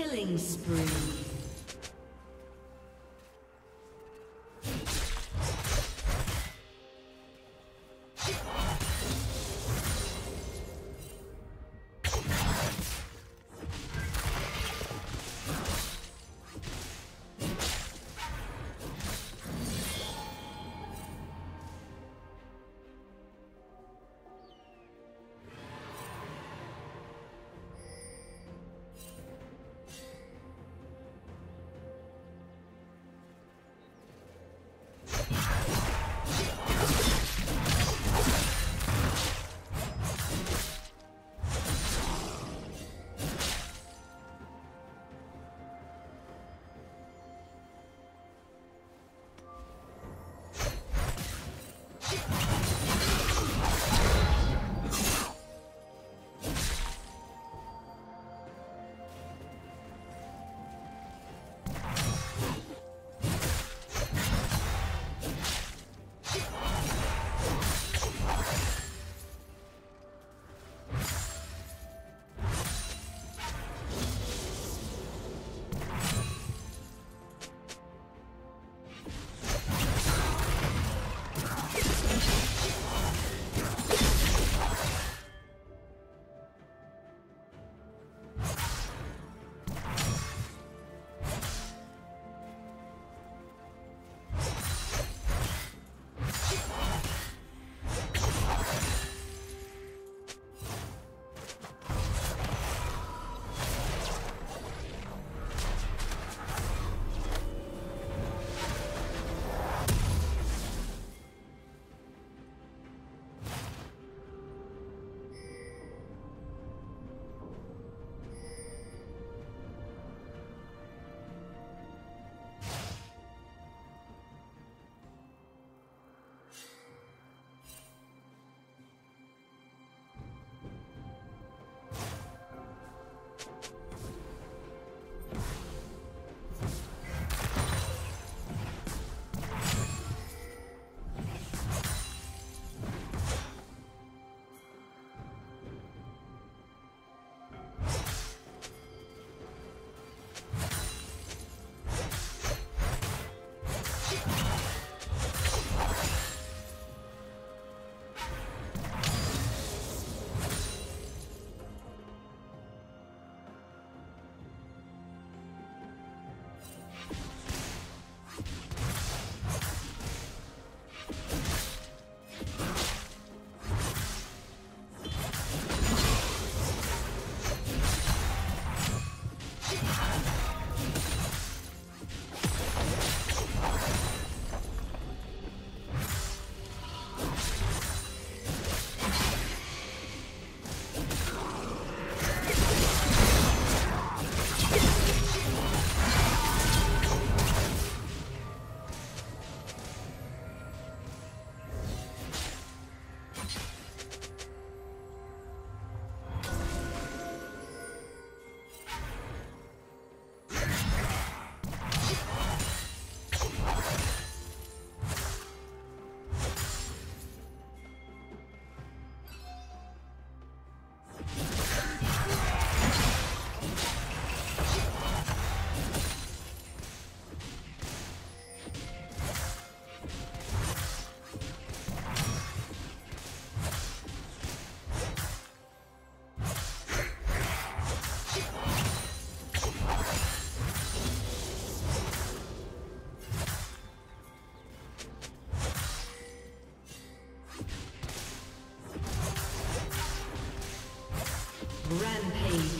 Killing spree. Rampage.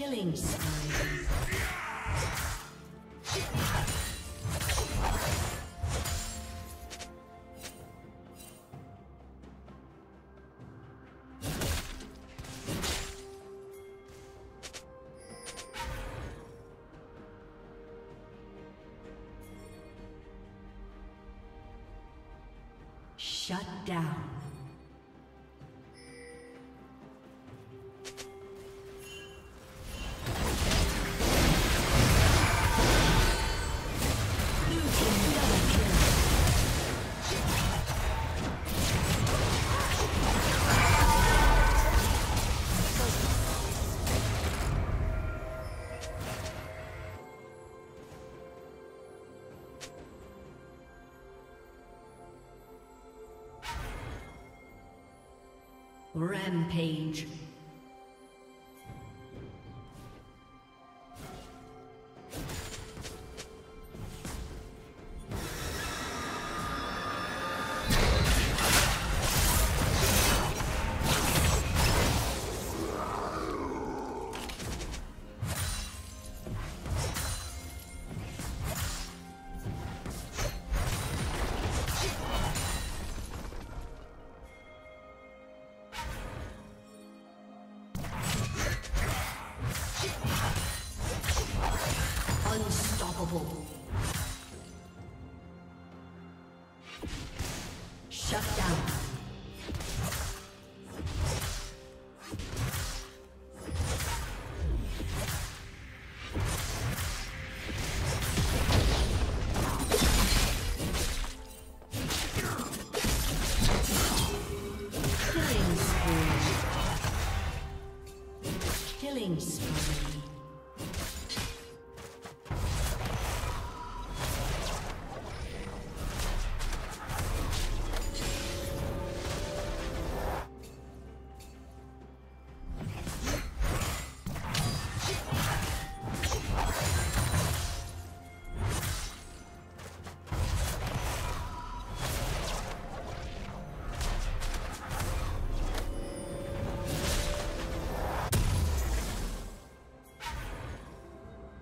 Killing. Shut down. Rampage. Shut down.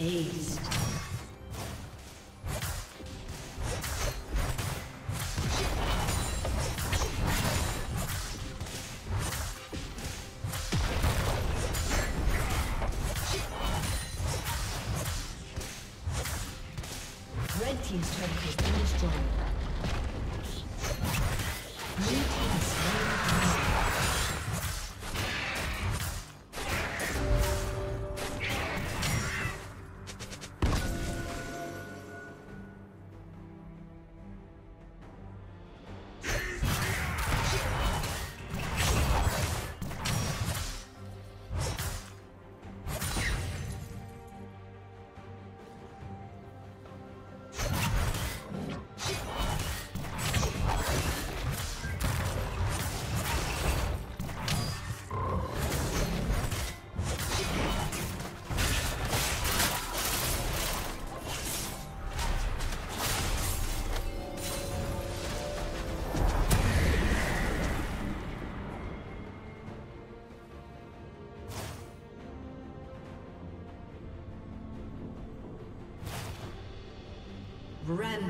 Aced.